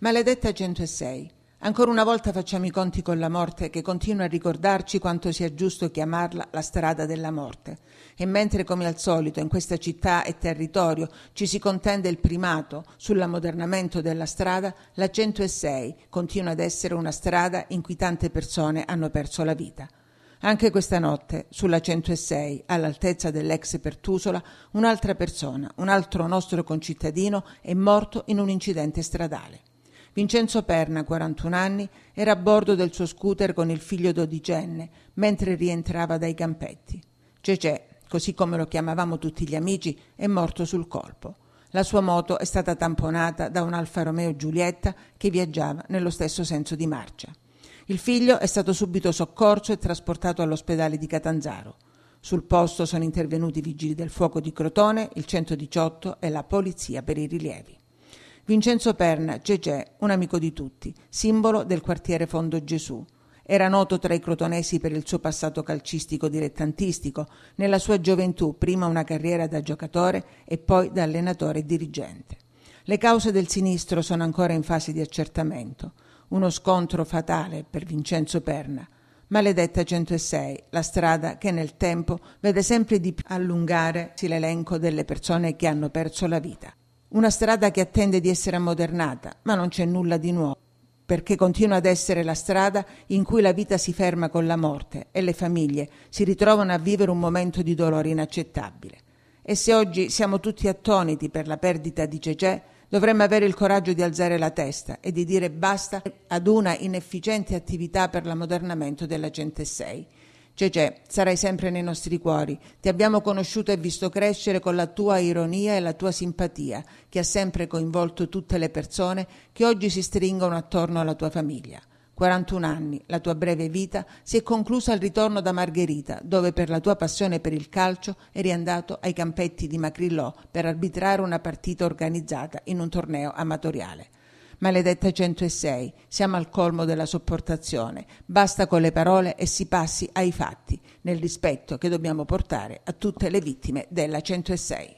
Maledetta 106. Ancora una volta facciamo i conti con la morte che continua a ricordarci quanto sia giusto chiamarla la strada della morte. E mentre come al solito in questa città e territorio ci si contende il primato sull'ammodernamento della strada, la 106 continua ad essere una strada in cui tante persone hanno perso la vita. Anche questa notte, sulla 106, all'altezza dell'ex Pertusola, un'altra persona, un altro nostro concittadino, è morto in un incidente stradale. Vincenzo Perna, 41 anni, era a bordo del suo scooter con il figlio dodicenne mentre rientrava dai campetti. Cecè, così come lo chiamavamo tutti gli amici, è morto sul colpo. La sua moto è stata tamponata da un Alfa Romeo Giulietta che viaggiava nello stesso senso di marcia. Il figlio è stato subito soccorso e trasportato all'ospedale di Catanzaro. Sul posto sono intervenuti i vigili del fuoco di Crotone, il 118 e la polizia per i rilievi. Vincenzo Perna, Gegè, un amico di tutti, simbolo del quartiere Fondo Gesù. Era noto tra i crotonesi per il suo passato calcistico dilettantistico, nella sua gioventù prima una carriera da giocatore e poi da allenatore e dirigente. Le cause del sinistro sono ancora in fase di accertamento. Uno scontro fatale per Vincenzo Perna. Maledetta 106, la strada che nel tempo vede sempre di più allungare l'elenco delle persone che hanno perso la vita. Una strada che attende di essere ammodernata, ma non c'è nulla di nuovo, perché continua ad essere la strada in cui la vita si ferma con la morte e le famiglie si ritrovano a vivere un momento di dolore inaccettabile. E se oggi siamo tutti attoniti per la perdita di Cecè, dovremmo avere il coraggio di alzare la testa e di dire basta ad una inefficiente attività per l'ammodernamento della 106 Cecè, sarai sempre nei nostri cuori. Ti abbiamo conosciuto e visto crescere con la tua ironia e la tua simpatia, che ha sempre coinvolto tutte le persone che oggi si stringono attorno alla tua famiglia. 41 anni, la tua breve vita si è conclusa al ritorno da Margherita, dove per la tua passione per il calcio eri andato ai campetti di Macrillò per arbitrare una partita organizzata in un torneo amatoriale. Maledetta 106, siamo al colmo della sopportazione. Basta con le parole e si passi ai fatti, nel rispetto che dobbiamo portare a tutte le vittime della 106.